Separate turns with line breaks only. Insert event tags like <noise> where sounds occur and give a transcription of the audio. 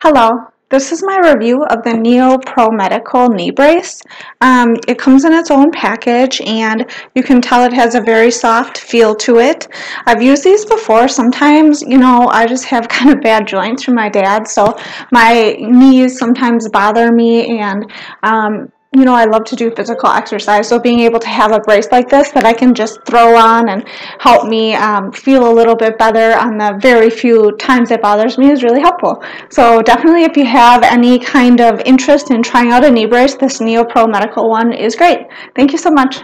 Hello, this is my review of the Neo Pro Medical knee brace. Um, it comes in its own package and you can tell it has a very soft feel to it. I've used these before. Sometimes, you know, I just have <laughs> kind of bad joints from my dad, so my knees sometimes bother me and um, you know, I love to do physical exercise, so being able to have a brace like this that I can just throw on and help me um, feel a little bit better on the very few times it bothers me is really helpful. So definitely if you have any kind of interest in trying out a knee brace, this NeoPro Medical one is great. Thank you so much.